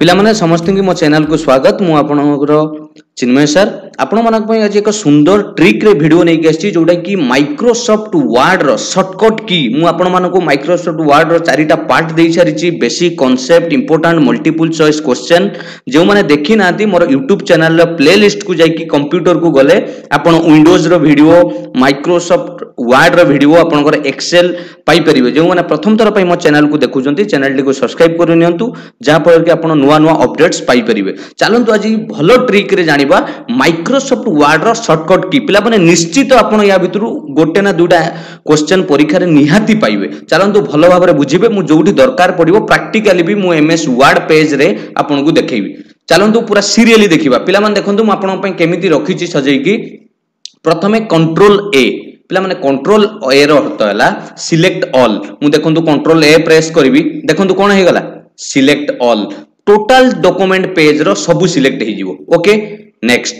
villa मने समस्तिंगी मो channel को स्वागत मुँ आपण हो ଚିନ୍ମୟ ସାର୍ ଆପଣମାନଙ୍କ ପାଇଁ ଆଜି ଏକ ସୁନ୍ଦର ଟ୍ରିକ୍ରେ ଭିଡ଼ିଓ ନେଇକି ଆସିଛି ଯେଉଁଟାକି ମାଇକ୍ରୋସଫ୍ଟ ୱାର୍ଡର ସର୍ଟକଟ୍ କି ମୁଁ ଆପଣମାନଙ୍କୁ ମାଇକ୍ରୋସଫ୍ଟ ୱାର୍ଡର ଚାରିଟା part ଦେଇସାରିଛି basic concept important multiple choice question ଯେଉଁମାନେ ଦେଖିନାହାନ୍ତି ମୋର ୟୁଟ୍ୟୁବ୍ ଚ୍ୟାନେଲର ପ୍ଲେ ଲିଷ୍ଟକୁ ଯାଇକି କମ୍ପ୍ୟୁଟରକୁ ଗଲେ ଆପଣ ୱିଣ୍ଡୋଜର ଭିଡ଼ିଓ ମାଇକ୍ରୋସଫ୍ଟ ୱାର୍ଡର ଭିଡ଼ିଓ ଆପଣଙ୍କର ଏକ୍ସେଲ୍ ପାଇପାରିବେ ଯେଉଁମାନେ ପ୍ରଥମ ଥର ପାଇଁ ମୋ ଚ୍ୟାନେଲକୁ ଦେଖୁଛନ୍ତି ଚ୍ୟାନେଲଟିକୁ ସବସ୍କ୍ରାଇବ୍ କରିନିଅନ୍ତୁ ଯାହାଫଳରେ କି ଆପଣ ନୂଆ ନୂଆ ଅପଡେଟ୍ସ ପାଇପାରିବେ ଚାଲନ୍ତୁ ଆଜି ଭଲ ଟ୍ରିକ୍ରେ ଜାଣିବା ମାଇକ୍ରୋସଫ୍ଟ ୱାର୍ଡର ସର୍ଟକଟ୍ କି ପିଲାମାନେ ନିଶ୍ଚିତ ଆପଣ ୟା ଭିତରୁ ଗୋଟେ ନା ଦୁଇଟା କ୍ୱେଶ୍ଚେନ୍ ପରୀକ୍ଷାରେ ନିହାତି ପାଇବେ ଚାଲନ୍ତୁ ଭଲ ଭାବରେ ବୁଝିବେ ମୁଁ ଯୋଉଠି ଦରକାର ପଡ଼ିବ ପ୍ରାକ୍ଟିକାଲି ବି ମୁଁ ଏମ୍ଏସ୍ ୱାର୍ଡ ପେଜ୍ରେ ଆପଣଙ୍କୁ ଦେଖେଇବି ଚାଲନ୍ତୁ ପୁରା ସିରିଏଲି ଦେଖିବା ପିଲାମାନେ ଦେଖନ୍ତୁ ମୁଁ ଆପଣଙ୍କ ପାଇଁ କେମିତି ରଖିଛି ସଜେଇକି ପ୍ରଥମে କଣ୍ଟ୍ରୋଲ ଏ ପିଲାମାନେ କଣ୍ଟ୍ରୋଲ ଏର ଅର୍ଥ ହେଲା ସିଲେକ୍ଟ ଅଲ୍ ମୁଁ ଦେଖନ୍ତୁ କଣ୍ଟ୍ରୋଲ ଏ ପ୍ରେସ୍ କରିବି ଦେଖନ୍ତୁ କ'ଣ ହେଇଗଲା ସିଲେକ୍ଟ ଅଲ୍ ଟୋଟାଲ ଡକୁମେଣ୍ଟ ପେଜର ସବୁ ସିଲେକ୍ଟ ହେଇଯିବ ଓକେ ନେକ୍ସଟ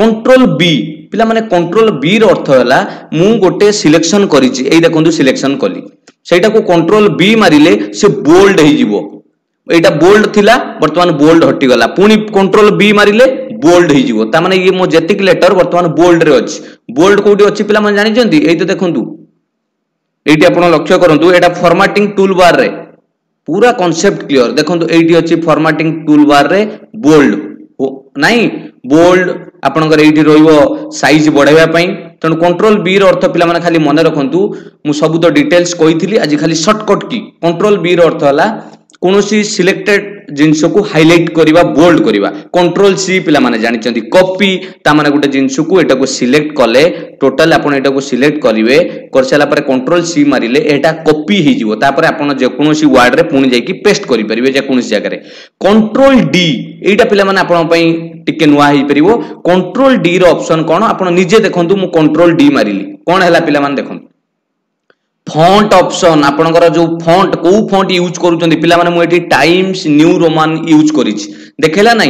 কন্ট্রোল বি পিলামানে কন্ট্রোল বি র অর্থ হল মু গোটে সিলেকশন করিছি এই দেখুন সিলেকশন কলি সেইটাকু কন্ট্রোল বি মারিলে সে বোল্ড হইযিব এইটা বোল্ড থিলা বর্তমান বোল্ড হটিগলা পুনি কন্ট্রোল বি মারিলে বোল্ড হইযিব তার মানে ইয়ে মো যেতিক লেটর বর্তমান বোল্ড রে অছি বোল্ড কোটি অছি পিলামানে জানিছন্তি এই তো দেখুন এইটি আপনার লক্ষ্য করন্তু এটা ফরমাটিং টুল বার पूरा कनसेप्ट क्लीयर देखो ये अच्छी फर्माटिंग टूल बार रे बोल्ड ନାଇଁ ବୋଲ୍ଡ ଆପଣଙ୍କର ଏଇଠି ରହିବ ସାଇଜ ବଢାଇବା ପାଇଁ ତେଣୁ କଣ୍ଟ୍ରୋଲ ବି ର ଅର୍ଥ ପିଲାମାନେ ଖାଲି ମନେ ରଖନ୍ତୁ ମୁଁ ସବୁ ତ ଡିଟେଲ୍ସ କହିଥିଲି ଆଜି ଖାଲି ସର୍ଟକଟ୍ କି କଣ୍ଟ୍ରୋଲ ବି ର ଅର୍ଥ ହେଲା କୌଣସି ସିଲେକ୍ଟେଡ୍ ଜିନିଷକୁ ହାଇଲାଇଟ୍ କରିବା ବୋଲ୍ଡ କରିବା କଣ୍ଟ୍ରୋଲ ସି ପିଲାମାନେ ଜାଣିଛନ୍ତି କପି ତାମାନେ ଗୋଟେ ଜିନିଷକୁ ଏଟାକୁ ସିଲେକ୍ଟ କଲେ ଟୋଟାଲ ଆପଣ ଏଟାକୁ ସିଲେକ୍ଟ କରିବେ କରିସାରିଲା ପରେ କଣ୍ଟ୍ରୋଲ ସି ମାରିଲେ ଏଇଟା କପି ହେଇଯିବ ତାପରେ ଆପଣ ଯେକୌଣସି ୱାର୍ଡରେ ପୁଣି ଯାଇକି ପେଷ୍ଟ କରିପାରିବେ ଯେକୌଣସି ଜାଗାରେ କଣ୍ଟ୍ରୋଲ ଡି ଏଇଟା ପିଲାମାନେ ଆପଣଙ୍କ ପାଇଁ ଟିକେ ନୂଆ ହେଇପାରିବ କଣ୍ଟ୍ରୋଲ ଡିର ଅପସନ୍ କ'ଣ ଆପଣ ନିଜେ ଦେଖନ୍ତୁ ମୁଁ କଣ୍ଟ୍ରୋଲ ଡି ମାରିଲି କ'ଣ ହେଲା ପିଲାମାନେ ଦେଖନ୍ତୁ ফন্ট অপশন আপনার যে ফন্ট কেউ ফন্ট ইউজ করছেন পিলা মানে এটি টাইমস নিউ রোমান ইউজ করেছি দেখেলা না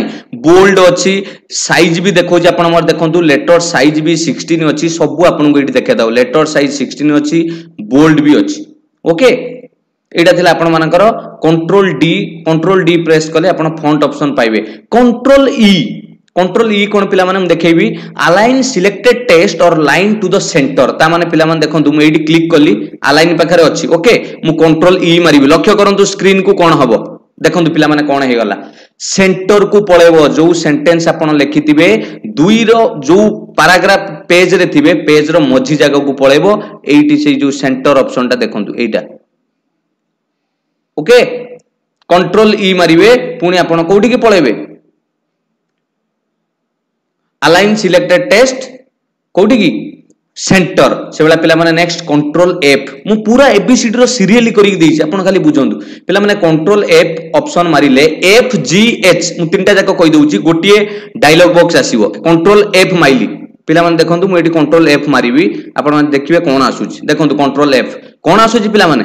বোল্ড অছি সাইজ বি দেখছি আপনার দেখুন লেটর সাইজ বি সিক্সটিন অছি সবু আপনার এটি দেখে দাও লেটর সাইজ সিক্সটিন অছি বোল্ড বি অছি ওকে এইটা লা আপনার control D control D press কলে আপনার ফন্ট অপশন পাইবে control E control E e কোন পিলা মানে দেখেবি align selected text or line to the centre তা মানে পিলা মানে দেখন্তু মু এইটি ক্লিক কলি আলাইন পাখারে অছি ওকে মু কন্ট্রোল ই মারিবি লক্ষ্য করন্তু স্ক্রিন কো কোন হবো দেখন্তু পিলা মানে কোন হয়ে গলা সেন্টর কু পলাইব যে সেন্টেন্স লেখিতিবে দুই র যো প্যারাগ্রাফ পেজ রে থিবে পেজ র মঝি জায়গা কো পলাইব এইটি সেই যো সেন্টার অপশনটা দেখন্তু এইটা ওকে কন্ট্রোল ই মারিবে পুনি আপন কোটি কি পলাইবে ଆଲାଇନ୍ ସିଲେକ୍ଟେଡ୍ ଟେଷ୍ଟ କୋଉଠିକି সেন্টর সেভাবে পিলা মানে নেক্সট কন্ট্রোল এফ মু পুরা এবিসিডি র সিরিয়ালি করিকি দেইছি আপন খালি বুঝন্তু পিলা মানে কন্ট্রোল এফ অপশন মারিলে এফ জি এইচ মু তিনটা যাক কই দউছি গটিয়ে ডায়লগ বক্স আসিবো কন্ট্রোল এফ মাইলি পিলা মানে দেখন্তু মু এটি কন্ট্রোল এফ মারিবি আপন মানে দেখিবে কোন আসুছি দেখন্তু কন্ট্রোল এফ কোন আসুছি পিলা মানে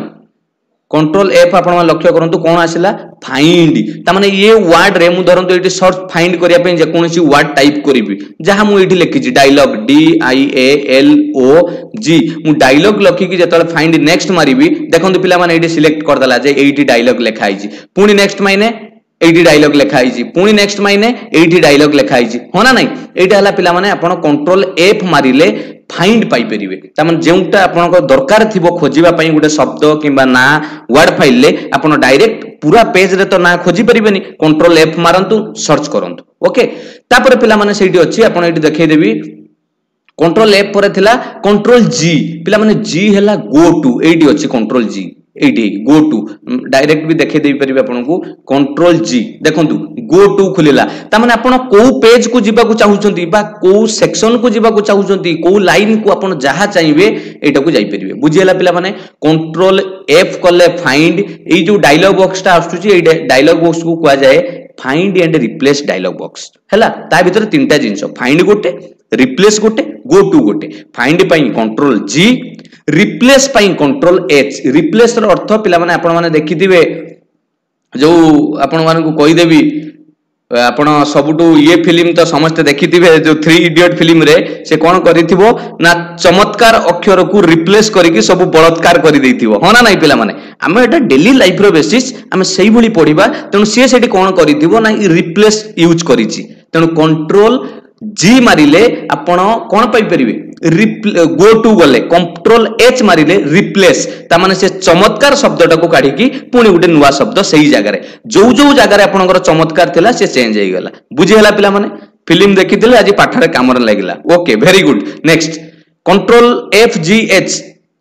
কন্ট্রোল এফ আপনার লক্ষ্য করতু কোণ আসলা ফাইন্ড তা মানে ইয়ে ওয়ার্ডে মু ধরতু এটি সর্চ ফাইন্ড করা যেকোন ওয়ার্ড টাইপ করবি যা মু এটি লিখিছি dialog D I A L O G মু ডাইলগ লখিকি যেত ফাইন্ড নেক্সট মারিবি দেখুন পিলা মানে এটি সিলেক্ট করেদেলা যে এইটি ডাইলগ লেখা হয়েছি পুঁ নেক্সট মাইনে এইটি ডাইলগ লেখা হয়েছি পুঁ নেক্সট মাইনে এইটি ডাইলগ লেখা হয়েছি ହଁ ନା ନାହିଁ ଏଇଟା ହେଲା ପିଲାମାନେ ଆପଣ କଣ୍ଟ୍ରୋଲ ଏଫ୍ ମାରିଲେ ফাইন্ড পাইপারিবে তার যেটা আপনার দরকার থিব খোঁজা গোটে শব্দ কিংবা না ওয়ার্ড ফাইলে আপনার ডাইরেক্ট পুরা পেজরে তো না খোঁজি পারিবেনি কন্ট্রোল এফ মারন্তু সর্চ করন্তু ওকে তারপরে পিলা মানে সেইটি অছি আপনার এটি দেখাই দেবি কন্ট্রোল এফ পরে থিলা কন্ট্রোল জি পিলা মানে জি হেলা গো টু এইটি অছি কন্ট্রোল জি এইটি গো টু ডাইরেক্ট বি দেখাই দেইপারে আপনার কন্ট্রোল জি দেখুন গো টু খোলা তার মানে আপনার কেউ পেজ কু যা চাহুমান বা কেউ সেকশন কু যা চাহুমান কেউ লাইন কু আপনার যা চাইবে এইটা যাইপারে বুঝিগাল পিলা মানে কন্ট্রোল এফ কলে ফাইন্ড এই যে ডাইলগ বক্সটা আসুচি এই ডাইলগ বক্স কু কুযায়ে find and replace dialog box হ্যাঁ তা ভিতরে তিনটা জিনিস ফাইন্ড গোটে রিপ্লেস গোটে গো টু গোটে ফাইন্ড পাই কন্ট্রোল জি ରିପ୍ଲେସ୍ ପାଇଁ କଣ୍ଟ୍ରୋଲ ଏଚ୍ ରିପ୍ଲେସ୍ର ଅର୍ଥ ପିଲାମାନେ ଆପଣମାନେ ଦେଖିଥିବେ ଯେଉଁ ଆପଣମାନଙ୍କୁ କହିଦେବି ଆପଣ ସବୁଠୁ ଇଏ ଫିଲ୍ମ ତ ସମସ୍ତେ ଦେଖିଥିବେ ଯୋଉ ଥ୍ରୀ ଇଡିଅଟ ଫିଲ୍ମରେ ସେ କ'ଣ କରିଥିବ ନା ଚମତ୍କାର ଅକ୍ଷରକୁ ରିପ୍ଲେସ୍ କରିକି ସବୁ ବଳତ୍କାର କରିଦେଇଥିବ ହଁ ନା ନାଇଁ ପିଲାମାନେ ଆମେ ଏଟା ଡେଲି ଲାଇଫର ବେସିସ୍ ଆମେ ସେଇଭଳି ପଢିବା ତେଣୁ ସିଏ ସେଠି କ'ଣ କରିଥିବ ନା ରିପ୍ଲେସ୍ ୟୁଜ୍ କରିଛି ତେଣୁ କଣ୍ଟ୍ରୋଲ ଜି ମାରିଲେ ଆପଣ କ'ଣ ପାଇପାରିବେ গো টু গলে কন্ট্রোল এচ মারিলে রিপ্লেস তা মানে সে চমৎকার শব্দটাকে কাড়িকি পুনি গোটে নূয়া শব্দ সেই জায়গায় যৌ যৌ জায়গায় আপনার চমৎকার লা সে চেঞ্জ হয়ে গলা বুঝি হেলা পিলা মানে ফিল্ম দেখিলে আজ পাঠরে কামরে লাগিলা okay very good next control F G H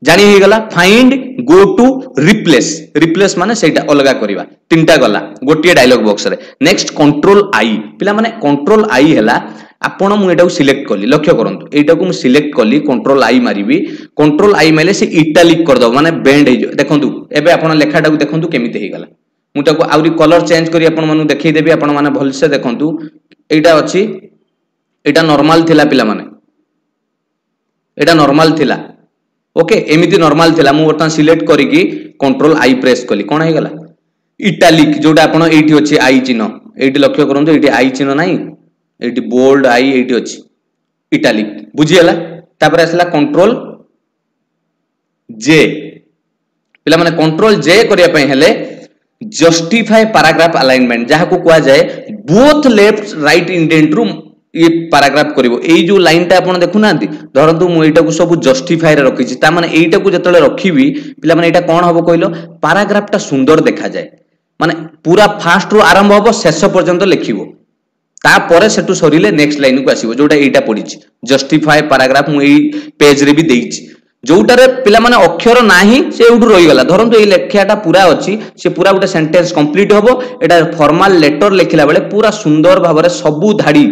জানি হয়ে গলা find go to replace replace মানে সেইটা অলগা করিবা তিনটা গলা গোটিয়ে ডায়লগ বক্সরে নেক্সট কন্ট্রোল আই পিলা মানে কন্ট্রোল আই হেলা ଆପଣ ମୁଁ ଏଇଟାକୁ ସିଲେକ୍ଟ କଲି ଲକ୍ଷ୍ୟ କରନ୍ତୁ ଏଇଟାକୁ ମୁଁ ସିଲେକ୍ଟ କଲି କଣ୍ଟ୍ରୋଲ ଆଇ ମାରିବି କଣ୍ଟ୍ରୋଲ ଆଇ ମାରିଲେ ସେ ଇଟାଲିକ୍ କରିଦେବ ମାନେ ବେଣ୍ଡ ହେଇଯିବ ଦେଖନ୍ତୁ ଏବେ ଆପଣ ଲେଖାଟାକୁ ଦେଖନ୍ତୁ କେମିତି ହେଇଗଲା ମୁଁ ତାକୁ ଆହୁରି କଲର୍ ଚେଞ୍ଜ କରି ଆପଣମାନଙ୍କୁ ଦେଖେଇଦେବି ଆପଣମାନେ ଭଲସେ ଦେଖନ୍ତୁ ଏଇଟା ଅଛି ଏଇଟା ନର୍ମାଲ ଥିଲା ପିଲାମାନେ ଏଇଟା ନର୍ମାଲ ଥିଲା ଓକେ ଏମିତି ନର୍ମାଲ ଥିଲା ମୁଁ ବର୍ତ୍ତମାନ ସିଲେକ୍ଟ କରିକି କଣ୍ଟ୍ରୋଲ ଆଇ ପ୍ରେସ୍ କଲି କ'ଣ ହେଇଗଲା ଇଟାଲିକ୍ ଯୋଉଟା ଆପଣ ଏଇଠି ଅଛି ଆଇ ଚିହ୍ନ ଏଇଠି ଲକ୍ଷ୍ୟ କରନ୍ତୁ ଏଇଠି ଆଇ ଚିହ୍ନ ନାହିଁ ଏଠି ବୋଲ୍ଡ ଆଇ ଏଇଠି ଅଛି ଇଟାଲିକ୍ ବୁଝିଗଲା ତାପରେ ଆସିଲା କଣ୍ଟ୍ରୋଲ ଜେ ପିଲାମାନେ କଣ୍ଟ୍ରୋଲ ଜେ କରିବା ପାଇଁ ହେଲେ ଜଷ୍ଟିଫାଏ ପାରାଗ୍ରାଫ ଆଲାଇନମେଣ୍ଟ ଯାହାକୁ କୁହାଯାଏ ବୋଥ୍ ଲେଫ୍ଟ ରାଇଟ୍ ଇଣ୍ଡେଣ୍ଟରୁ ଇଏ ପାରାଗ୍ରାଫ କରିବ ଏଇ ଯୋଉ ଲାଇନଟା ଆପଣ ଦେଖୁନାହାନ୍ତି ଧରନ୍ତୁ ମୁଁ ଏଇଟାକୁ ସବୁ ଜଷ୍ଟିଫାଏରେ ରଖିଛି ତା ମାନେ ଏଇଟାକୁ ଯେତେବେଳେ ରଖିବି ପିଲାମାନେ ଏଇଟା କ'ଣ ହବ କହିଲ ପାରାଗ୍ରାଫଟା ସୁନ୍ଦର ଦେଖାଯାଏ ମାନେ ପୁରା ଫାଷ୍ଟରୁ ଆରମ୍ଭ ହବ ଶେଷ ପର୍ଯ୍ୟନ୍ତ ଲେଖିବ তাপরে সেটু সরিলে নেক্সট লাইনকু আসিব যেটা এইটা পড়িছি জস্টিফাই প্যারাগ্রাফ মু এই পেজরে বি দেইছি ଯୋଉଟାରେ ପିଲାମାନେ ଅକ୍ଷର ନାହିଁ ସେ ଏଇଠୁ ରହିଗଲା ଧରନ୍ତୁ ଏଇ ଲେଖିଆଟା ପୁରା ଅଛି ସେ ପୁରା ଗୋଟେ ସେଣ୍ଟେନ୍ସ କମ୍ପ୍ଲିଟ୍ ହବ ଏଇଟା ଫର୍ମାଲ ଲେଟର ଲେଖିଲା ବେଳେ ପୁରା ସୁନ୍ଦର ଭାବରେ ସବୁ ଧାଡ଼ି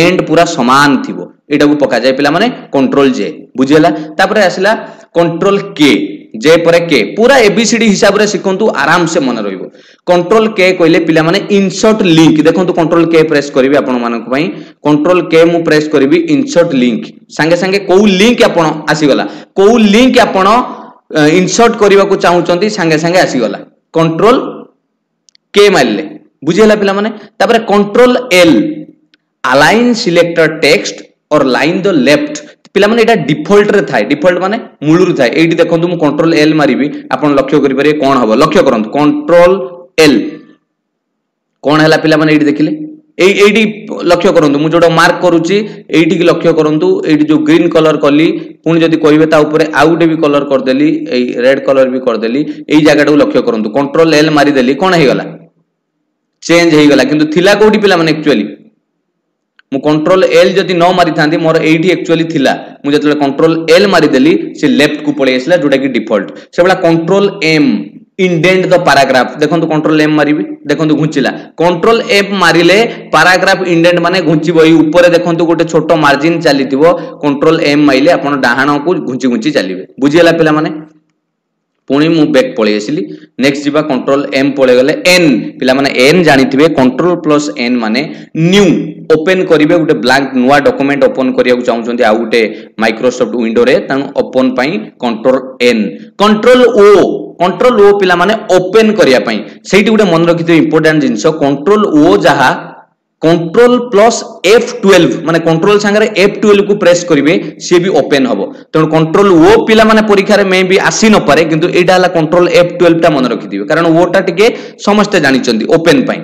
ଏଣ୍ଡ ପୁରା ସମାନ ଥିବ ଏଇଟାକୁ ପକାଯାଏ ପିଲାମାନେ କଣ୍ଟ୍ରୋଲ ଜେ ବୁଝିହେଲା ତାପରେ ଆସିଲା କଣ୍ଟ୍ରୋଲ କେ जे पर के पूरा एबीसीडी हिसाब से शिखु आराम से मन रोक कंट्रोल के कहले पे इनसर्ट लिंक देखो कंट्रोल के प्रेस करी आपण मैं कंट्रोल के मु प्रेस करी इनसर्ट लिंक सांगे सांगे कौ लिंक आपण आसीगला कौ लिंक आपण इनसर्ट करने को चाहते सांगे सांगे आसीगला कंट्रोल के मारे बुझीगला पे control L align selected text or line the left ପିଲାମାନେ ଏଇଟା ଡିଫଲ୍ଟରେ ଥାଏ ଡିଫଲ୍ଟ ମାନେ ମୂଳରୁ ଥାଏ ଏଇଠି ଦେଖନ୍ତୁ ମୁଁ କଣ୍ଟ୍ରୋଲ ଏଲ୍ ମାରିବି ଆପଣ ଲକ୍ଷ୍ୟ କରିପାରିବେ କ'ଣ ହବ ଲକ୍ଷ୍ୟ କରନ୍ତୁ କଣ୍ଟ୍ରୋଲ ଏଲ୍ କ'ଣ ହେଲା ପିଲାମାନେ ଏଇଠି ଦେଖିଲେ ଏଇ ଏଇଠି ଲକ୍ଷ୍ୟ କରନ୍ତୁ ମୁଁ ଯୋଉଟା ମାର୍କ କରୁଛି ଏଇଠିକି ଲକ୍ଷ୍ୟ କରନ୍ତୁ ଏଇଠି ଯୋଉ ଗ୍ରୀନ୍ କଲର କଲି ପୁଣି ଯଦି କହିବେ ତା ଉପରେ ଆଉ ଗୋଟେ ବି କଲର କରିଦେଲି ଏଇ ରେଡ୍ କଲର ବି କରିଦେଲି ଏଇ ଜାଗାଟାକୁ ଲକ୍ଷ୍ୟ କରନ୍ତୁ କଣ୍ଟ୍ରୋଲ ଏଲ୍ ମାରିଦେଲି କ'ଣ ହେଇଗଲା ଚେଞ୍ଜ ହେଇଗଲା କିନ୍ତୁ ଥିଲା କୋଉଠି ପିଲାମାନେ ଆକ୍ଚୁଆଲି ମୁଁ କଣ୍ଟ୍ରୋଲ ଏଲ୍ ଯଦି ନ ମାରିଥାନ୍ତି ମୋର ଏଇଠି ଆକ୍ଚୁଆଲି ଥିଲା ମୁଁ ଯେତେବେଳେ କଣ୍ଟ୍ରୋଲ ଏଲ୍ ମାରିଦେଲି ସେ ଲେଫ୍ଟକୁ ପଳେଇ ଆସିଲା ଯୋଉଟାକି ଡିଫଲ୍ଟ ସେଭଳିଆ control M indent the paragraph ଦେଖନ୍ତୁ କଣ୍ଟ୍ରୋଲ ଏମ୍ ମାରିବି ଦେଖନ୍ତୁ ଘୁଞ୍ଚିଲା କଣ୍ଟ୍ରୋଲ ଏଫ୍ ମାରିଲେ ପାରାଗ୍ରାଫ ଇଣ୍ଡେଣ୍ଟ ମାନେ ଘୁଞ୍ଚିବ ଏଇ ଉପରେ ଦେଖନ୍ତୁ ଗୋଟେ ଛୋଟ ମାର୍ଜିନ ଚାଲିଥିବ କଣ୍ଟ୍ରୋଲ ଏମ୍ ମାରିଲେ ଆପଣ ଡାହାଣକୁ ଘୁଞ୍ଚି ଘୁଞ୍ଚି ଚାଲିବେ ବୁଝିଗଲା ପିଲାମାନେ ପୁଣି ମୁଁ ବ୍ୟାକ୍ ପଳେଇ ଆସିଲି নেক্সট যা কন্ট্রোল এম পড়েগলে এন পিলামানে এন জানিথিবে কন্ট্রোল প্লস এন মানে নিউ ওপেন করিবে গোটে ব্লাঙ্ক নূয়া ডকুমেন্ট ওপেন করিବାକୁ চাହୁଁଛନ୍ତି ଆଉ ଗୋଟେ মাইক্ରୋসফট ୱିଣ୍ଡୋରେ ତେଣୁ ଓପନ୍ ପାଇଁ control N control O control O ପିଲାମାନେ ଓପେନ୍ କରିବା ପାଇଁ ସେଇଠି ଗୋଟେ ମନେ ରଖିଥିବେ ଇମ୍ପୋର୍ଟାଣ୍ଟ ଜିନିଷ କଣ୍ଟ୍ରୋଲ ଓ ଯାହା কন্ট্রোল প্লস এফ টুয়েলভ মানে কন্ট্রোল সাংরে এফ টুয়েলভ কু প্রেস করবে সি বি ওপেন হব তেমন কন্ট্রোল ও পিলা মানে পরীক্ষার মে বি আসি নপারে কিন্তু এইটা হল কন্ট্রোল এফ টুয়েলভটা মনে রখিথিবে কারণ ওটা টিকে সমস্তে জাঁচান ওপেন পাই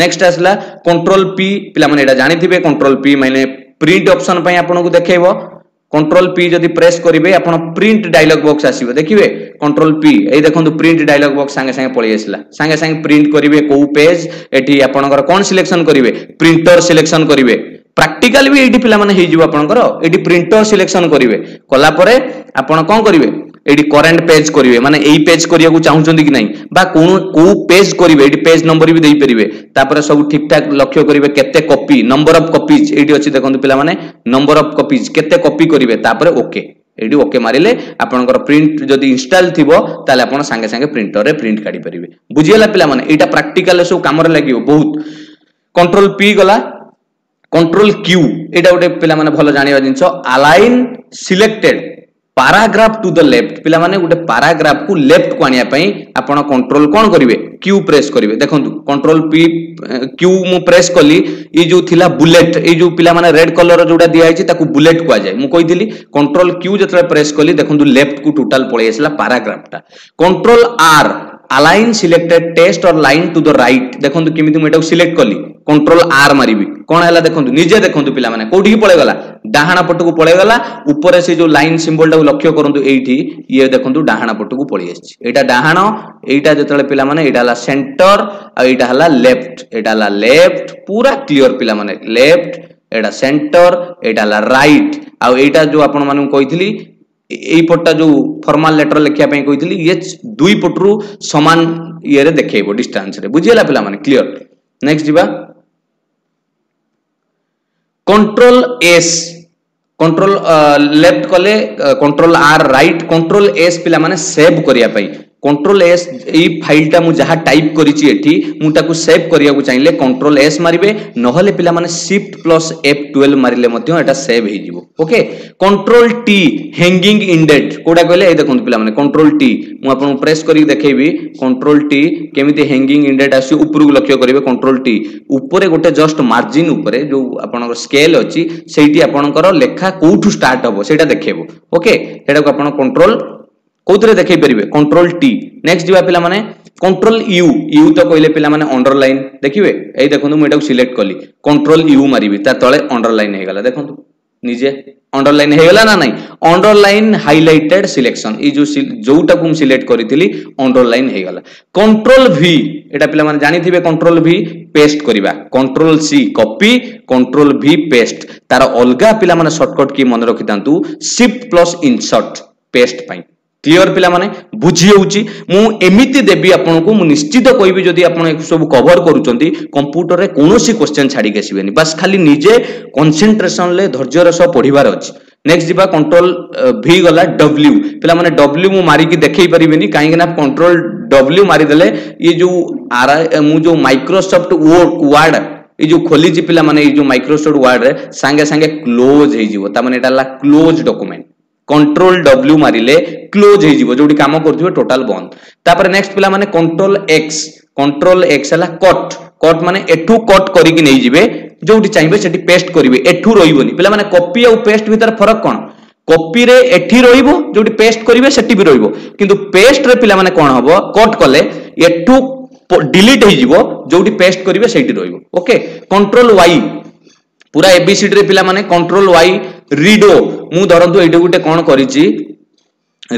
নেক্সট আসলা কন্ট্রোল পি পিলা মানে এটা জাঁথিবে কন্ট্রোল পি মানে প্রিন্ট অপসন পাই আপনার দেখাইব কন্ট্রোল পি যদি প্রেস করবে আপনার প্রিন্ট ডায়লগ বক্স আসবে দেখবে কন্ট্রোল পি এই দেখুন প্রিন্ট ডায়লগ বক্স সাংে সাংে পড়ে আসলা সাংে সাংে প্রিন্ট করবে কেউ পেজ এটি আপনার কোন সিলেকশন করবে প্রিন্টর সিলেকশন করবে প্রাকটিকাল বি এইটি পিলা মানে হয়ে যাব আপনার এটি প্রিন্টর সিলেকশন করবে কলাপরে আপনার কম করবে ଏଠି କରେଣ୍ଟ ପେଜ୍ କରିବେ ମାନେ ଏଇ ପେଜ୍ କରିବାକୁ ଚାହୁଁଛନ୍ତି କି ନାହିଁ ବା କୋଉ କୋଉ ପେଜ୍ କରିବେ ଏଠି ପେଜ୍ ନମ୍ବର ବି ଦେଇପାରିବେ ତାପରେ ସବୁ ଠିକ୍ ଠାକ୍ ଲକ୍ଷ୍ୟ କରିବେ କେତେ କପି ନମ୍ବର ଅଫ୍ କପିଜ୍ ଏଇଠି ଅଛି ଦେଖନ୍ତୁ ପିଲାମାନେ ନମ୍ବର ଅଫ୍ କପିଜ୍ କେତେ କପି କରିବେ ତାପରେ ଓକେ ଏଇଠି ଓକେ ମାରିଲେ ଆପଣଙ୍କର ପ୍ରିଣ୍ଟ ଯଦି ଇନଷ୍ଟାଲ ଥିବ ତାହେଲେ ଆପଣ ସାଙ୍ଗେ ସାଙ୍ଗେ ପ୍ରିଣ୍ଟରରେ ପ୍ରିଣ୍ଟ କାଢି ପାରିବେ ବୁଝିଗଲା ପିଲାମାନେ ଏଇଟା ପ୍ରାକ୍ଟିକାଲରେ ସବୁ କାମରେ ଲାଗିବ ବହୁତ କଣ୍ଟ୍ରୋଲ ପି ଗଲା କଣ୍ଟ୍ରୋଲ କ୍ୟୁ ଏଇଟା ଗୋଟେ ପିଲାମାନେ ଭଲ ଜାଣିବା ଜିନିଷ align selected paragraph to the left ପିଲାମାନେ ଗୋଟେ ପାରାଗ୍ରାଫକୁ ଲେଫ୍ଟକୁ ଆଣିବା ପାଇଁ ଆପଣ କଣ୍ଟ୍ରୋଲ କ'ଣ କରିବେ କ୍ୟୁ ପ୍ରେସ୍ କରିବେ ଦେଖନ୍ତୁ କଣ୍ଟ୍ରୋଲ ପି କ୍ୟୁ ମୁଁ ପ୍ରେସ୍ କଲି ଏଇ ଯୋଉ ଥିଲା ବୁଲେଟ୍ ଏଇ ଯୋଉ ପିଲାମାନେ ରେଡ୍ କଲର ଯୋଉଟା ଦିଆହେଇଛି ତାକୁ ବୁଲେଟ୍ କୁହାଯାଏ ମୁଁ କହିଥିଲି କଣ୍ଟ୍ରୋଲ କ୍ୟୁ ଯେତେବେଳେ ପ୍ରେସ୍ କଲି ଦେଖନ୍ତୁ ଲେଫ୍ଟକୁ ଟୋଟାଲ ପଳେଇ ଆସିଲା ପାରାଗ୍ରାଫଟା control R align selected text or line to the right ଦେଖନ୍ତୁ କେମିତି ମୁଁ ଏଟାକୁ ସିଲେକ୍ଟ କଲି କଣ୍ଟ୍ରୋଲ ଆର୍ ମାରିବି କ'ଣ ହେଲା ଦେଖନ୍ତୁ ନିଜେ ଦେଖନ୍ତୁ ପିଲାମାନେ କୋଉଠିକି ପଳେଇଗଲା ଡାହାଣ ପଟକୁ ପଳେଇଗଲା ଉପରେ ସେ ଯୋଉ ଲାଇନ୍ ସିମ୍ବଲଟାକୁ ଲକ୍ଷ୍ୟ କରନ୍ତୁ ଏଇଠି ଇଏ ଦେଖନ୍ତୁ ଡାହାଣ ପଟକୁ ପଳେଇ ଆସିଛି ଏଇଟା ଡାହାଣ ଏଇଟା ଯେତେବେଳେ ପିଲାମାନେ ଏଇଟା ହେଲା ସେଣ୍ଟର ଆଉ ଏଇଟା ହେଲା ଲେଫ୍ଟ ଏଇଟା ହେଲା ଲେଫ୍ଟ ପୁରା କ୍ଲିଅର ପିଲାମାନେ ଲେଫ୍ଟ ଏଇଟା ସେଣ୍ଟର ଏଇଟା ହେଲା ରାଇଟ୍ ଆଉ ଏଇଟା ଯୋଉ ଆପଣମାନଙ୍କୁ କହିଥିଲି এই পটটা যে ফর্মাল লেটর লেখা কইলি ইয়ে দুই পটরু সমান ইয়ে দেখব ডিষ্টান্সরে বুঝিগাল পিলা মানে ক্লিয়র নেক্সট যা কন্ট্রোল এস কন্ট্রোল লেফট কলে control R right control S পিলামানে save করিয়া পাই কন্ট্রোল এস এই ফাইলটা মু যা টাইপ করেছি এটি মু তাকে সেভ করা চাইলে কন্ট্রোল এস মারিবে নহলে পিলা মানে সিফট প্লস এফ টুয়েলভ মারিলে মধ্যে এটা সেভ হয়ে যাব ওকে কন্ট্রোল টি হ্যাঙ্গিং ইন্ডেট কোটা কহিলে এই দেখুন পিলা মানে কন্ট্রোল টি মু আপনার প্রেস করি দেখেবি কন্ট্রোল টি কেমিতি হ্যাঙ্গিং ইন্ডেট আসি উপরকু লক্ষ্য করবে কন্ট্রোল টি উপরে গোটে জস্ট মার্জিন উপরে যে আপনার স্কেল অছি সেইটি আপনার লেখা কোউঠু স্টার্ট হব সেটা দেখেব ওকে সেটা আপনার কন্ট্রোল কোথায় দেখাই পারিবে কন্ট্রোল টি নেক্সট যা পিলা মানে কন্ট্রোল ইউ ইউ তো কহিলে পিলা মানে অন্ডরলাইন দেখিবে এই দেখুন মু এটাকে সিলেক্ট কলি কন্ট্রোল ইউ মারিবি তার তলে অন্ডরলাইন হয়ে গেল দেখুন নিজে অন্ডরলাইন হয়ে গেল না নাই অন্ডরলাইন হাইলাইটেড সিলেকশন এই যে যেটাকে মু সিলেক্ট করিলি অন্ডরলাইন হয়ে গেল কন্ট্রোল ভি এটা পিলা মানে জানিথিবে কন্ট্রোল ভি পেস্ট করিবা control C copy control V paste তার অলগা পিলা মানে শর্টকট কি মনে রাখি থাকু শিফট প্লস ইনসর্ট পেস্ট পাই क्लीयर पे बुझी होमती देवी को निश्चित कहबी जदि आप सब कभर कर कंप्यूटर में कौन क्वेश्चन छाड़ी आसबे बास खाली निजे कनसेट्रेसन धैर्यर सह पढ़वार अच्छे नेक्स्ट जी कंट्रोल भि गला डब्ल्यू पे डब्ल्यू मुझे मारिकी देखे पारे कहीं कंट्रोल डब्ल्यू मारिदे ये जो आर मुझे माइक्रोसफ्ट वार्ड ये जो खोली पाने माइक्रोसफ्ट वार्ड रे सांगे सांगे क्लोज हो क्लोज डकुमेंट কন্ট্রোল ডব্লু মারিলে ক্লোজ হয়েযিব যেটি কাম করুবে টোটাল বন্ধ তাপরে নেক্সট পিলা মানে কন্ট্রোল এক্স কন্ট্রোল এক্স হল কট কট মানে এঠু কট করিকি নেই যাবে যেটি চাইবে সেটি পেস্ট করবে এঠু রহবনি পিলা মানে কপি আউ পেস্ট ভিতরে ফরক কোণ কপিরে এটি রহব যেটি পেস্ট করবে সেটি বি রহব কিন্তু পেস্টরে পিলা মানে কোণ হব কট কলে এঠু ডিলিট হয়ে যাব যেটি পেস্ট করবে সেইটি রহব ওকে কন্ট্রোল ওয়াই পুরা এবিসিডি রে পিলা মানে কন্ট্রোল ওয়াই ରିଡୋ ମୁଁ ଧରନ୍ତୁ ଏଇଠି ଗୋଟେ କ'ଣ କରିଛି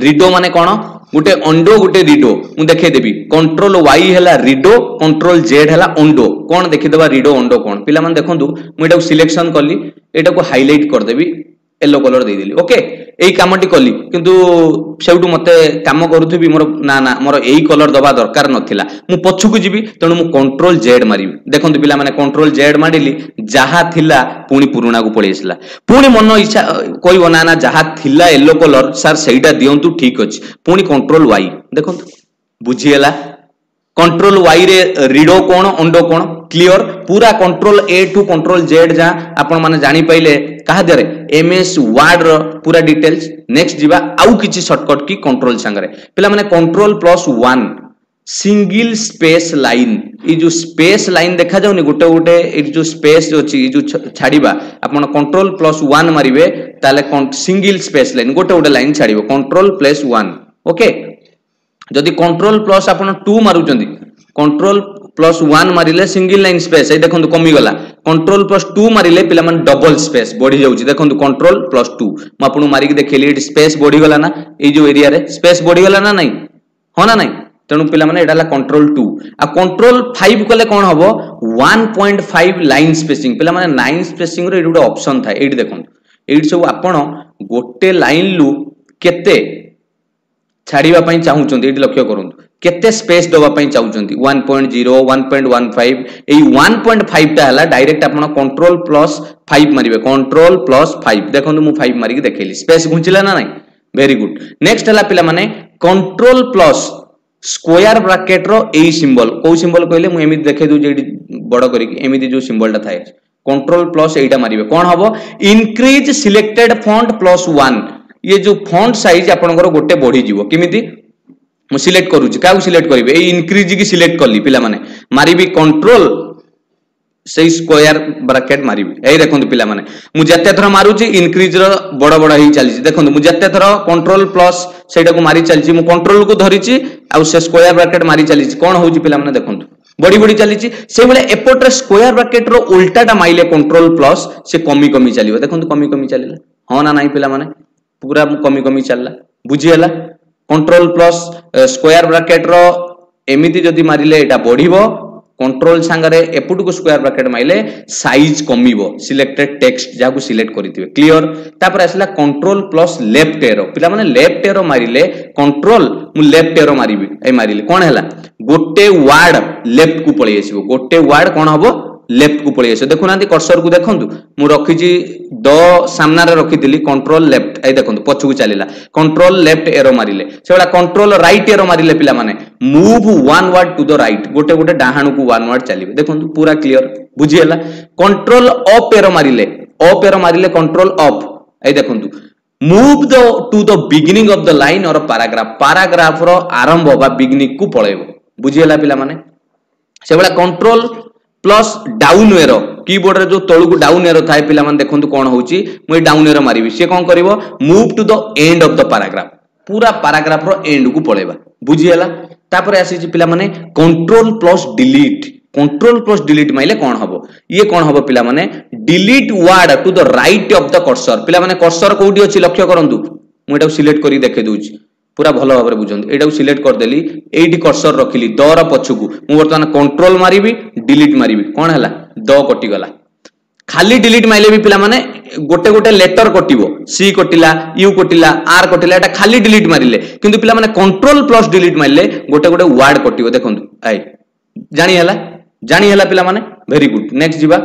ରିଡୋ ମାନେ କ'ଣ ଗୋଟେ ଅଣ୍ଡୋ ଗୋଟେ ରିଡୋ ମୁଁ ଦେଖେଇଦେବି କଣ୍ଟ୍ରୋଲ ୱାଇ ହେଲା ରିଡୋ କଣ୍ଟ୍ରୋଲ ଜେଡ୍ ହେଲା ଅଣ୍ଡୋ କ'ଣ ଦେଖିଦେବା ରିଡୋ ଅଣ୍ଡୋ କ'ଣ ପିଲାମାନେ ଦେଖନ୍ତୁ ମୁଁ ଏଇଟାକୁ ସିଲେକ୍ସନ କଲି ଏଇଟାକୁ ହାଇଲାଇଟ୍ କରିଦେବି ୟେଲୋ କଲର ଦେଇଦେଲି ଓକେ ଏଇ କାମଟି କଲି କିନ୍ତୁ ସେଇଠୁ ମୋତେ କାମ କରୁଥିବି ମୋର ନା ନା ମୋର ଏଇ କଲର୍ ଦେବା ଦରକାର ନଥିଲା ମୁଁ ପଛକୁ ଯିବି ତେଣୁ ମୁଁ କଣ୍ଟ୍ରୋଲ ଜେଡ୍ ମାରିବି ଦେଖନ୍ତୁ ପିଲାମାନେ କଣ୍ଟ୍ରୋଲ ଜେଡ୍ ମାରିଲି ଯାହା ଥିଲା ପୁଣି ପୁରୁଣାକୁ ପଳେଇ ଆସିଲା ପୁଣି ମନ ଇଚ୍ଛା କହିବ ନା ନା ଯାହା ଥିଲା ୟେଲୋ କଲର୍ ସାର୍ ସେଇଟା ଦିଅନ୍ତୁ ଠିକ୍ ଅଛି ପୁଣି କଣ୍ଟ୍ରୋଲ ୱାଇ ଦେଖନ୍ତୁ ବୁଝିଗଲା कंट्रोल वाई रे रीडो कौन अंडो कौन क्लीयर पूरा control A to control Z जहाँ आपण मैंने जापारे क्या देहर एम एस वार्ड रूरा डिटेल्स नेक्स्ट जावा आउ किसी सर्टकट की कंट्रोल सांगे पे control plus one single space line ये जो स्पेस लाइन देखा जाऊनी गोटे गोटे जो स्पेस अच्छी जो छाड़ा आप कंट्रोल प्लस वन मारे सिंगल स्पेस लाइन गोटे गोटे लाइन छाड़ कंट्रोल प्लस वन ओके যদি কন্ট্ରୋল প্লস আপনার টু মারুচ্ছেন কন্ট্রোল প্লস ওয়ান মারিলে সিঙ্গল লাইন স্পেস এই দেখুন কমিগলা কন্ট্রোল প্লস টু মারিলে পিলামান ডবল স্পেস বড়ি যাচ্ছে দেখুন কন্ট্রোল প্লস টু মু আপনার মারিকি দেখেলি এটি স্পেস বড়িগলা না এই যে এরিয়ারে স্পেস বড়িগলা না নাই হ্যাঁ না নাই তেমন পিলামানে এটা হল কন্ট্রোল টু আর কন্ট্রোল ফাইভ কলে কোণ হব one point five line spacing পিলামানে line spacing রে এটি গোটে অপসন থাকে এইটি দেখুন এইটি সব আপনার গোটে লাইন লু কেতে ছাড়িবা পাই চাহুଛନ୍ତି এটি লক্ষ্য করুন কেতে স্পেস দেওয়া পাই চাহুଛନ୍ତି 1.0 1.15 এই 1.5 টা হলা ডাইরেক্ট আপন কন্ট্রোল প্লাস 5 মারিবে কন্ট্রোল প্লাস 5 দেখুন মু 5 মারি কি দেখাইলি স্পেস ঘুঞ্চিলা না নাই ভেরি গুড নেক্সট হলা পিলা মানে কন্ট্রোল প্লাস স্কোয়ার ব্রাকেট র এই সিম্বল কোউ সিম্বল কইলে মু এমি দেখাই দু যেটি বড় করি এমিতি যে সিম্বলটা থাকে কন্ট্রোল প্লাস এইটা মারিবে কোন হবো ইনক্রিজ সিলেক্টেড ফন্ট প্লাস 1 ये जो फॉन्ट साइज आपणकर गोटे बढ़ी केमी मु सिलेक्ट करुच्ची क्या सिलेक्ट करी इनक्रीज की सिलेक्ट कली पिला मारि कंट्रोल से स्क्वायर ब्राकेट मारि यही देखो पाने मुझे थर मारूची इनक्रीज रड़ बड़ ही चली देखो मुझे थर कंट्रोल प्लस से मारी चली कंट्रोल को धरी से ब्राकेट मारी चली कौन हो पाने देखो बढ़ी बढ़ी चलती से एपटे स्क्वायर ब्राकेट रोल्टाटा मारे कंट्रोल प्लस से कमी कमी चलो देखो कमी कमी चल हाँ ना ना पे पूरा कमी कमी चलला बुझीगला कंट्रोल प्लस स्क्वायर ब्राकेट रो एमिति जदि मारिले एटा बढ़िबो कंट्रोल सांगरे एपुट को स्क्वायर ब्राकेट माइले साइज कमीबो सिलेक्टेड टेक्स्ट जाकु सिलेक्ट करितबे क्लियर तापर आसला कंट्रोल प्लस लेफ्ट एरो पिला माने लेफ्ट एरो मारिले कंट्रोल मु लेफ्ट एरो मारिबी ए मारिले कोन हला गोटे वार्ड लेफ्ट को पळि आसीबो गोटे वार्ड कोन हबो লেফ্টକୁ ପଳେଇ ଆସିବ ଦେଖୁନାହାନ୍ତି କର୍ସରକୁ ଦେଖନ୍ତୁ ମୁଁ ରଖିଛି ଦ ସାମ୍ନାରେ ରଖିଥିଲି କଣ୍ଟ୍ରୋଲ ଲେଫ୍ଟ ଏଇ ଦେଖନ୍ତୁ ପଛକୁ ଚାଲିଲା କଣ୍ଟ୍ରୋଲ ଲେଫ୍ଟ ଏରୋ ମାରିଲେ ସେଭଳିଆ କଣ୍ଟ୍ରୋଲ ରାଇଟ୍ ଏରୋ ମାରିଲେ ପିଲାମାନେ move one word to the right ଗୋଟେ ଗୋଟେ ଡାହାଣକୁ ୱାନ୍ ୱାର୍ଡ ଚାଲିବେ ଦେଖନ୍ତୁ ପୁରା କ୍ଲିଅର ବୁଝିଗଲା କଣ୍ଟ୍ରୋଲ ଅପ୍ ଏରୋ ମାରିଲେ ଅପ୍ ଏରୋ ମାରିଲେ କଣ୍ଟ୍ରୋଲ ଅପ୍ ଏଇ ଦେଖନ୍ତୁ move the to the beginning of the line or paragraph প্যারাগ্রাফর আরম্ভ বা বিগিনিং কু পলাইব বুঝিগলা পিলা মানে সেভাবে কন্ট্রোল प्लस डाउन एरो কিবোর্ডরে যে তলুকু ডাউন এরো থাকে পিলা মানে দেখুন কোণ হচ্ছে মু ডাউন এরো মারিবি সে কোণ করব move to the end of the paragraph পুরা প্যারাগ্রাফর এন্ড কু পড়াইবা বুঝিগলা তারপরে আসিছি পিলা মানে control plus delete control plus delete মাইলে কোণ হব ইয়ে কোণ হব পিলা মানে delete word to the right of the cursor পিলা মানে কর্সর কোটি অছি লক্ষ্য করন্তু মু এটা সিলেক্ট করি দেখে দউছি ପୁରା ଭଲ ଭାବରେ ବୁଝନ୍ତୁ ଏଇଟାକୁ ସିଲେକ୍ଟ କରିଦେଲି ଏଇଠି କର୍ସର ରଖିଲି ଦର ପଛକୁ ମୁଁ ବର୍ତ୍ତମାନ କଣ୍ଟ୍ରୋଲ ମାରିବି ଡିଲିଟ୍ ମାରିବି କ'ଣ ହେଲା ଦ କଟିଗଲା ଖାଲି ଡିଲିଟ୍ ମାରିଲେ ବି ପିଲାମାନେ ଗୋଟେ ଗୋଟେ ଲେଟର କଟିବ ସି କଟିଲା ୟୁ କଟିଲା ଆର୍ କଟିଲା ଏଟା ଖାଲି ଡିଲିଟ୍ ମାରିଲେ କିନ୍ତୁ ପିଲାମାନେ କଣ୍ଟ୍ରୋଲ ପ୍ଲସ୍ ଡିଲିଟ୍ ମାରିଲେ ଗୋଟେ ଗୋଟେ ୱାର୍ଡ କଟିବ ଦେଖନ୍ତୁ ଆଇ ଜାଣି ହେଲା ଜାଣି ହେଲା ପିଲାମାନେ ଭେରି ଗୁଡ୍ ନେକ୍ସଟ ଯିବା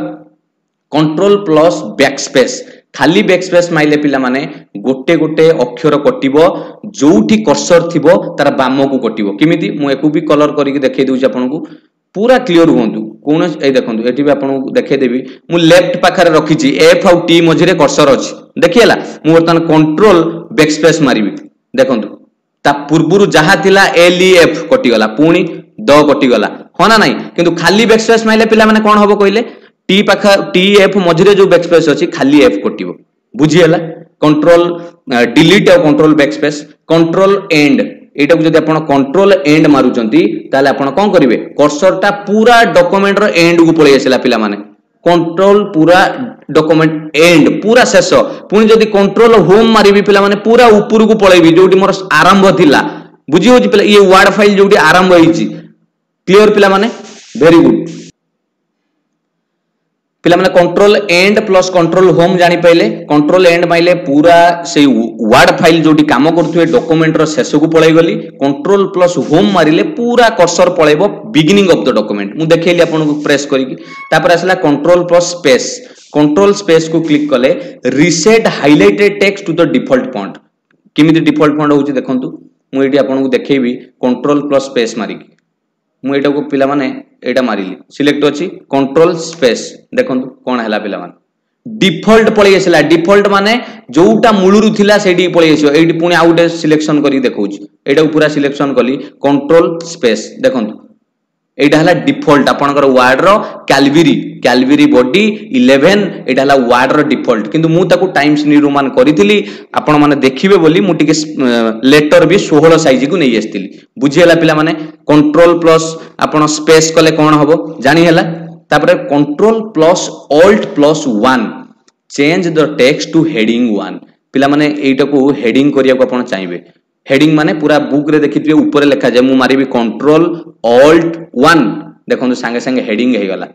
କଣ୍ଟ୍ରୋଲ ପ୍ଲସ୍ ବ୍ୟାକ୍ ସ୍ପେସ୍ ଖାଲି ବ୍ୟାକ୍ ସ୍ପେସ୍ ମାରିଲେ ପିଲାମାନେ ଗୋଟେ ଗୋଟେ ଅକ୍ଷର କଟିବ ଯେଉଁଠି କର୍ସର ଥିବ ତାର ବାମକୁ କଟିବ କେମିତି ମୁଁ ୟାକୁ ବି କଲର କରିକି ଦେଖେଇ ଦେଉଛି ଆପଣଙ୍କୁ ପୁରା କ୍ଲିଅର ହୁଅନ୍ତୁ କୌଣସି ଏଇ ଦେଖନ୍ତୁ ଏଠି ବି ଆପଣଙ୍କୁ ଦେଖେଇଦେବି ମୁଁ ଲେଫ୍ଟ ପାଖରେ ରଖିଛି ଏଫ୍ ଆଉ ଟି ମଝିରେ କର୍ସର ଅଛି ଦେଖିହେଲା ମୁଁ ବର୍ତ୍ତମାନ କଣ୍ଟ୍ରୋଲ ବ୍ୟାକ୍ ସ୍ପେସ୍ ମାରିବି ଦେଖନ୍ତୁ ତା ପୂର୍ବରୁ ଯାହା ଥିଲା ଏଲ୍ ଇ ଏଫ୍ କଟିଗଲା ପୁଣି ଦ କଟିଗଲା ହଁ ନା ନାହିଁ କିନ୍ତୁ ଖାଲି ବ୍ୟାକ୍ ସ୍ପେସ୍ ମାରିଲେ ପିଲାମାନେ କ'ଣ ହବ କହିଲେ ଟି ପାଖ ଟି ଏଫ୍ ମଝିରେ ଯୋଉ ବ୍ୟାକ୍ ସ୍ପେସ୍ ଅଛି ଖାଲି ଏଫ୍ କଟିବ ବୁଝିହେଲା କଣ୍ଟ୍ରୋଲ ଡିଲିଟ୍ ଆଉ control backspace control end এইটাকে যদি আপনার কন্ট্রোল এন্ড মারুচার তাহলে আপনার কম করবে কর্সরটা পুরা ডকুমেন্টর এন্ড কু পড়ে আসলা পিলা মানে কন্ট্রোল পুরা ডকুমেন্ট এন্ড পুরা শেষ পুনি যদি কন্ট্রোল হোম মারিবি পিলা মানে পুরা উপরকু পলাইবি যেটি মোর আরম্ভ লা বুঝি হচ্ছে পিলা ইয়ে ওয়ার্ড ফাইল যেটি আরম্ভ হয়েছি ক্লিয়র পিলা মানে ভেরি গুড ପିଲାମାନେ control end plus control home ଜାଣିପାରିଲେ କଣ୍ଟ୍ରୋଲ ଏଣ୍ଡ ମାଇଲେ ପୁରା ସେଇ ୱାର୍ଡ ଫାଇଲ୍ ଯୋଉଠି କାମ କରୁଥିବେ ଡକୁମେଣ୍ଟର ଶେଷକୁ ପଳାଇଗଲି କଣ୍ଟ୍ରୋଲ ପ୍ଲସ୍ ହୋମ୍ ମାରିଲେ ପୁରା କର୍ସର ପଳାଇବ ବିଗିନିଂ ଅଫ୍ ଦ ଡକୁମେଣ୍ଟ ମୁଁ ଦେଖେଇଲି ଆପଣଙ୍କୁ ପ୍ରେସ୍ କରିକି ତାପରେ ଆସିଲା କଣ୍ଟ୍ରୋଲ ପ୍ଲସ୍ ସ୍ପେସ୍ କଣ୍ଟ୍ରୋଲ ସ୍ପେସ୍କୁ କ୍ଲିକ୍ କଲେ reset highlighted text to the default point କେମିତି ଡିଫଲ୍ଟ ପଏଣ୍ଟ ହେଉଛି ଦେଖନ୍ତୁ ମୁଁ ଏଇଠି ଆପଣଙ୍କୁ ଦେଖେଇବି କଣ୍ଟ୍ରୋଲ ପ୍ଲସ୍ ସ୍ପେସ୍ ମାରିକି ମୁଁ ଏଇଟାକୁ ପିଲାମାନେ ଏଇଟା ମାରିଲି ସିଲେକ୍ଟ ଅଛି କଣ୍ଟ୍ରୋଲ ସ୍ପେସ୍ ଦେଖନ୍ତୁ କ'ଣ ହେଲା ପିଲାମାନେ ডিফল্ট পলাই আসলা ডিফল্ট মানে যেটা মূলরু লা সেইটি পলাই আসবে এইটি পুঁ আউ গোটে সিলেকশন করি দেখছি এইটা পুরা সিলেকশন কলি কন্ট্রোল স্পেস দেখুন এইটা হল ডিফল্ট আপনার ওয়ার্ডর ক্যালভিরি ক্যালভিরি বডি ইলেভেন এটা হল ওয়ার্ডর ডিফল্ট কিন্তু মু তাকে টাইমস নিউ মান করিଥିଲି ଆପଣ ମାନେ ଦେଖିବେ ବୋଲି ମୁଁ ଟିକେ ଲେଟର ବି ଷୋହଳ ସାଇଜକୁ ନେଇ ଆସିଥିଲି ବୁଝିହେଲା ପିଲାମାନେ କଣ୍ଟ୍ରୋଲ ପ୍ଲସ୍ ଆପଣ ସ୍ପେସ୍ କଲେ କ'ଣ ହବ ଜାଣିହେଲା ତାପରେ control plus alt plus one change the text to heading one ପିଲାମାନେ ଏଇଟାକୁ ହେଡିଂ କରିବାକୁ ଆପଣ ଚାହିଁବେ ହେଡିଂ ମାନେ ପୁରା ବୁକ୍ରେ ଦେଖିଥିବେ ଉପରେ ଲେଖାଯାଏ ମୁଁ ମାରିବି କଣ୍ଟ୍ରୋଲ ଅଲ୍ଟ ୱାନ୍ ଦେଖନ୍ତୁ ସାଙ୍ଗେ ସାଙ୍ଗେ ହେଡିଂ ହେଇଗଲା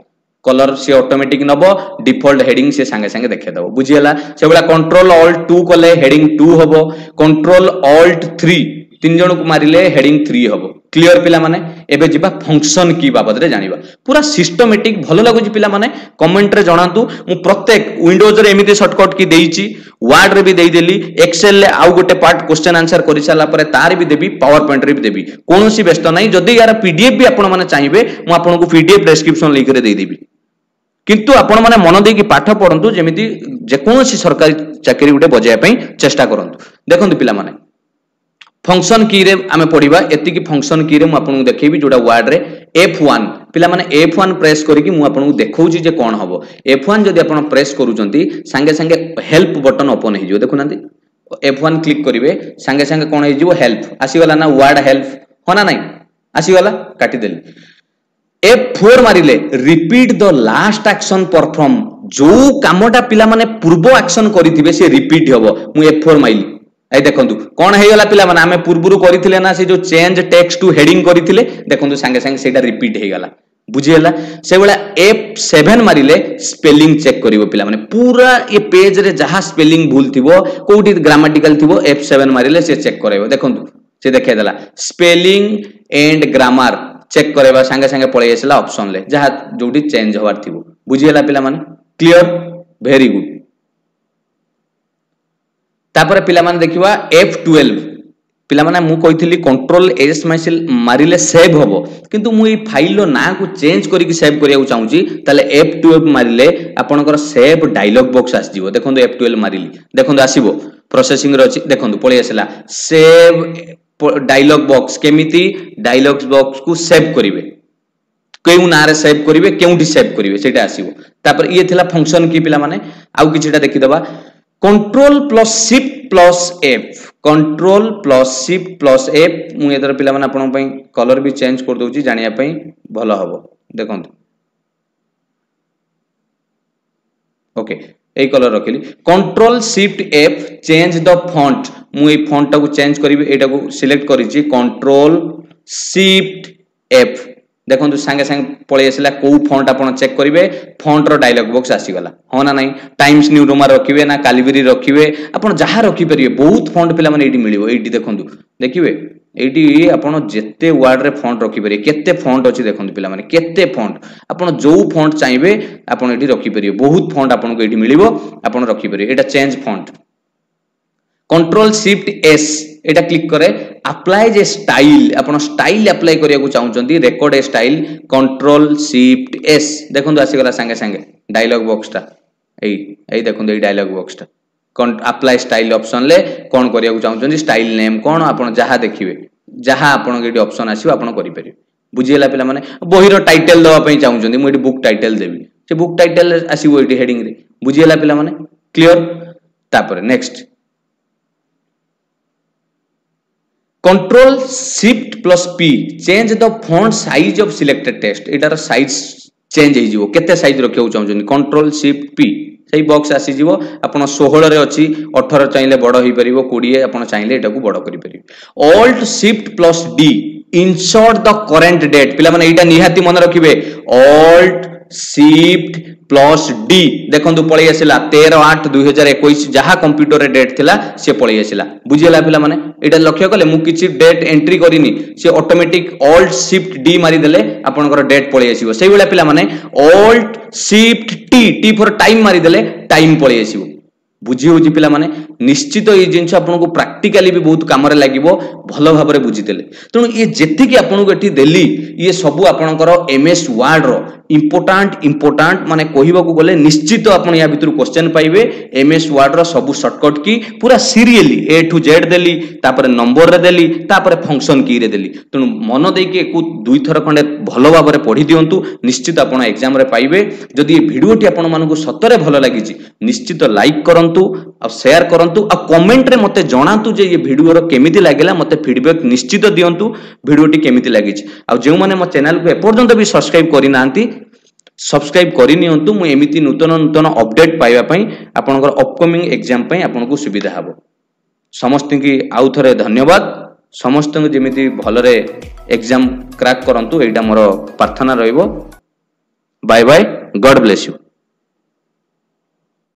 কলর সি অটোমেটিক নব ডিফল্ট হেডিং সি সাঙ্গে সাঙ্গে দেখে দেব বুঝিগলা সেভাবে কন্ট্রোল অল্ট টু কলে হেডিং টু হব কন্ট্রোল অল্ট থ্রি তিন জনকু মারিলে হেডিং থ্রি হব ক্লিয়ার পিলামানে এবে যা ফংশন কি বাবদরে জাঁয়া পুরা সিস্টমেটিক ভাল লাগুচি পিলামানে কমেন্টরে জনাতু মু প্রত্যেক উইন্ডোজরে এমিতি সর্টকট কি দেইছি ওয়ার্ডরে বি দেইদেলি এক্সেলরে আউ গোটে পার্ট কোশ্চেন আনসার করে সারা পরে তার বি দেবি পাওয়ার পয়েন্টরে বি দেবি কোনসি ব্যস্ত নাই যদি ইয়ার পিডিএফ বি আপন মানে চাইবে মু আপনকু পিডিএফ ডেসক্রিপশন লিঙ্করে দেইদেবি কিন্তু ଆପଣମାନେ ମନ ଦେଇକି ପାଠ ପଢ଼ନ୍ତୁ ଯେମିତି ଯେକୌଣସି ସରକାରୀ ଚାକିରି ଗୋଟେ ବଜାଇବା ପାଇଁ ଚେଷ୍ଟା କରନ୍ତୁ ଦେଖନ୍ତୁ ପିଲାମାନେ ଫଙ୍କସନ କିରେ ଆମେ ପଢ଼ିବା ଏତିକି ଫଙ୍କସନ କିରେ ମୁଁ ଆପଣଙ୍କୁ ଦେଖେଇବି ଯୋଉଟା ୱାର୍ଡରେ ଏଫ୍ ୱାନ୍ ପିଲାମାନେ ଏଫ୍ ୱାନ୍ ପ୍ରେସ୍ କରିକି ମୁଁ ଆପଣଙ୍କୁ ଦେଖଉଛି ଯେ କ'ଣ ହବ ଏଫ୍ ୱାନ୍ ଯଦି ଆପଣ ପ୍ରେସ୍ କରୁଛନ୍ତି ସାଙ୍ଗେ ସାଙ୍ଗେ ହେଲ୍ପ ବଟନ୍ ଓପନ୍ ହେଇଯିବ ଦେଖୁନାହାନ୍ତି ଏଫ୍ ୱାନ୍ କ୍ଲିକ୍ କରିବେ ସାଙ୍ଗେ ସାଙ୍ଗେ କ'ଣ ହେଇଯିବ ହେଲ୍ପ ଆସିଗଲା ନା ୱାର୍ଡ ହେଲ୍ପ ହଁ ନା ନାହିଁ ଆସିଗଲା କାଟିଦେଲି F4 মারিলে repeat the last action perform যৌ কামটা পিলামানে পূর্ব অ্যাকশন করিথিবে সে রিপিট হব মু F4 মাইলি এই দেখন্তু কোন হেইগলা পিলামানে আমি পূর্বরু করিছিলে না সে যে চেঞ্জ টেক্সট টু হেডিং করিছিলে দেখন্তু সাঙ্গে সাঙ্গে সেটা রিপিট হেইগলা বুঝিগলা সেইভাবে এফ সেভেন মারিলে স্পেলিং চেক করব পিলামানে পুরা এ পেজরে যাহা স্পেলিং ভুল থিব কোটি গ্রামাটিকাল থিব এফ সেভেন মারিলে সে চেক করাইব দেখন্তু সে দেখাই দেলা স্পেলিং এন্ড গ্রামার চেক করাইবা ସାଙ୍ଗେ ସାଙ୍ଗେ ପଳେଇ ଆସିଲା ଅପସନ୍ରେ ଯାହା ଯୋଉଠି ଚେଞ୍ଜ ହବାର ଥିବ ବୁଝିଗଲା ପିଲାମାନେ କ୍ଲିଅର ଭେରି ଗୁଡ୍ ତାପରେ ପିଲାମାନେ ଦେଖିବା ଏଫ୍ ଟୁଏଲ୍ଭ ପିଲାମାନେ ମୁଁ କହିଥିଲି କଣ୍ଟ୍ରୋଲ ଏସ୍ ମାଇସିଲ୍ ମାରିଲେ ସେଭ୍ ହେବ କିନ୍ତୁ ମୁଁ ଏଇ ଫାଇଲ୍ର ନାଁକୁ ଚେଞ୍ଜ କରିକି ସେଭ୍ କରିବାକୁ ଚାହୁଁଛି ତାହେଲେ ଏଫ୍ ଟୁଏଲ୍ଭ ମାରିଲେ ଆପଣଙ୍କର ସେଭ୍ ଡାଇଲଗ୍ ବକ୍ସ ଆସିଯିବ ଦେଖନ୍ତୁ ଏଫ୍ ଟୁଏଲ୍ଭ ମାରିଲି ଦେଖନ୍ତୁ ଆସିବ ପ୍ରୋସେସିଂରେ ଅଛି ଦେଖନ୍ତୁ ପଳେଇ ଆସିଲା ସେଭ୍ ଡାଇଲଗ୍ ବକ୍ସ କେମିତି ଡାଇଲଗ୍ସ ବକ୍ସକୁ ସେଭ୍ କରିବେ କେଉଁ ନାଁରେ ସେଭ୍ କରିବେ କେଉଁଠି ସେଭ୍ କରିବେ ସେଇଟା ଆସିବ ତାପରେ ଇଏ ଥିଲା ଫଙ୍କସନ୍ କି ପିଲାମାନେ ଆଉ କିଛିଟା ଦେଖିଦେବା control plus shift plus F control plus shift plus F ମୁଁ ଏଥର ପିଲାମାନେ ଆପଣଙ୍କ ପାଇଁ କଲର୍ ବି ଚେଞ୍ଜ କରିଦେଉଛି ଜାଣିବା ପାଇଁ ଭଲ ହେବ ଦେଖନ୍ତୁ ଓକେ এই colour রাখিলি control shift F change the font ମୁଁ ଏଇ ଫଣ୍ଟଟାକୁ ଚେଞ୍ଜ କରିବି ଏଇଟାକୁ ସିଲେକ୍ଟ କରିଛି କଣ୍ଟ୍ରୋଲ ସିଫ୍ଟ ଏଫ୍ ଦେଖନ୍ତୁ ସାଙ୍ଗେ ସାଙ୍ଗେ ପଳେଇ ଆସିଲା କେଉଁ ଫଣ୍ଟ ଆପଣ ଚେକ୍ କରିବେ ଫଣ୍ଟର ଡାଇଲଗ ବକ୍ସ ଆସିଗଲା ହଁ ନା ନାହିଁ ଟାଇମ୍ସ ନ୍ୟୁ ରୋମା ରଖିବେ ନା କାଲିବେରୀ ରଖିବେ ଆପଣ ଯାହା ରଖିପାରିବେ ବହୁତ ଫଣ୍ଟ ପିଲାମାନେ ଏଇଠି ମିଳିବ ଏଇଠି ଦେଖନ୍ତୁ ଦେଖିବେ ଏଇଠି ଆପଣ ଯେତେ ୱାର୍ଡରେ ଫଣ୍ଟ ରଖିପାରିବେ କେତେ ଫଣ୍ଟ ଅଛି ଦେଖନ୍ତୁ ପିଲାମାନେ କେତେ ଫଣ୍ଟ ଆପଣ ଯେଉଁ ଫଣ୍ଟ ଚାହିଁବେ ଆପଣ ଏଠି ରଖିପାରିବେ ବହୁତ ଫଣ୍ଟ ଆପଣଙ୍କୁ ଏଠି ମିଳିବ ଆପଣ ରଖିପାରିବେ ଏଇଟା change font control shift S এটা ক্লিক করে আপ্লাই যে স্টাইল আপনার স্টাইল আপ্লাই করা চাহুমান রেকর্ড এ স্টাইল কন্ট্রোল সিফট এস দেখুন আসিগলা সাংে সাংে ডায়লগ বক্সটা এই এই দেখুন এই ডায়লগ বক্সটা আপ্লাই স্টাইল অপশনলে কোণ করা চাহুমান স্টাইল নেম কোণ আপনার যা দেখবে যা আপনার এটি অপশন আসবে আপনার করে বুঝিগলা পিলা মানে বইর টাইটেল দেওয়া চাহুমান মু এটি বুক টাইটেল দেবি সে বুক টাইটেল আসবে এটি হেডিংরে বুঝিগলা পিলা মানে ক্লিয়র তাপরে next control shift plus p change the font size of selected text এটার সাইজ চেঞ্জ ହେଇଯିବ କେତେ ସାଇଜ୍ ରଖିବାକୁ ଚାହୁଁଛନ୍ତି କଣ୍ଟ୍ରୋଲ ସିଫ୍ଟ ପି ସେଇ ବକ୍ସ ଆସିଯିବ ଆପଣ ଷୋହଳରେ ଅଛି ଅଠର ଚାହିଁଲେ ବଡ଼ ହେଇପାରିବ କୋଡ଼ିଏ ଆପଣ ଚାହିଁଲେ ଏଟାକୁ ବଡ଼ କରିପାରିବେ alt shift plus D insert the current date ପିଲାମାନେ ଏଇଟା ନିହାତି ମନେ ରଖିବେ ଅଲ୍ଟ ସିଫ୍ଟ ପ୍ଲସ୍ ଡି ଦେଖନ୍ତୁ ପଳେଇ ଆସିଲା ତେର ଆଠ ଦୁଇ ହଜାର ଏକୋଇଶ ଯାହା କମ୍ପ୍ୟୁଟରରେ ଡେଟ୍ ଥିଲା ସେ ପଳେଇ ଆସିଲା ବୁଝିଗଲା ପିଲାମାନେ ଏଇଟା ଲକ୍ଷ୍ୟ କଲେ ମୁଁ କିଛି ଡେଟ୍ ଏଣ୍ଟ୍ରି କରିନି ସେ ଅଟୋମେଟିକ୍ ଅଲ୍ଟ ସିଫ୍ଟ ଡି ମାରିଦେଲେ ଆପଣଙ୍କର ଡେଟ୍ ପଳେଇ ଆସିବ ସେଇଭଳିଆ ପିଲାମାନେ alt shift T T for time ମାରିଦେଲେ ଟାଇମ୍ ପଳେଇ ଆସିବ ବୁଝି ହେଉଛି ପିଲାମାନେ ନିଶ୍ଚିତ ଏଇ ଜିନିଷ ଆପଣଙ୍କୁ ପ୍ରାକ୍ଟିକାଲି ବି ବହୁତ କାମରେ ଲାଗିବ ଭଲ ଭାବରେ ବୁଝିଦେଲେ ତେଣୁ ଇଏ ଯେତିକି ଆପଣଙ୍କୁ ଏଠି ଦେଲି ଇଏ ସବୁ ଆପଣଙ୍କର ଏମ୍ ଏସ୍ ୱାର୍ଡର ইম্পোর্টাট ইম্পোর্টাট মানে কহবাক গেলে নিশ্চিত আপনার ইয়া ভিতর কোশ্চেন পাইবে এম এস ওয়ার্ডর সবু সর্টকট কি পুরা সিরিয়েলি এ টু জেড দেলি তাপরে নম্বরের দেলি তাপরে ফংশন কিরে দেলি তেমন মন দিয়ে একু দুই থর খণ্ডে ভালো ভাবে পড়ি দিও নিশ্চিত আপনার এক্সামে পাইবে যদি এই ভিডিওটি আপনার সতরে ভালো লাগিছি নিশ্চিত লাইক করতু সেয়ার করতু কমেন্টরে মতো জনাতু যে এই ভিডিওর কেমিতি লাগিলা মতো ফিডব্যাক নিশ্চিত দিও ভিডিওটি কেমিতি লাগিছি আউ যে মো চ্যানেলকে এপর্যন্ত বি সবসক্রাইব করে না সবসক্রাইব করে নিয়ন্তু মু এমিতি নূতন নূতন অপডেট পাইবা পাই আপনার অপকমিং এক্সাম পাই আপনার সুবিধা হব সমস্ত আউ থরে ধন্যবাদ সমস্ত যেমি ভালরে এক্সাম ক্রাক করতু এইটা মোর প্রার্থনা রহব bye bye God bless you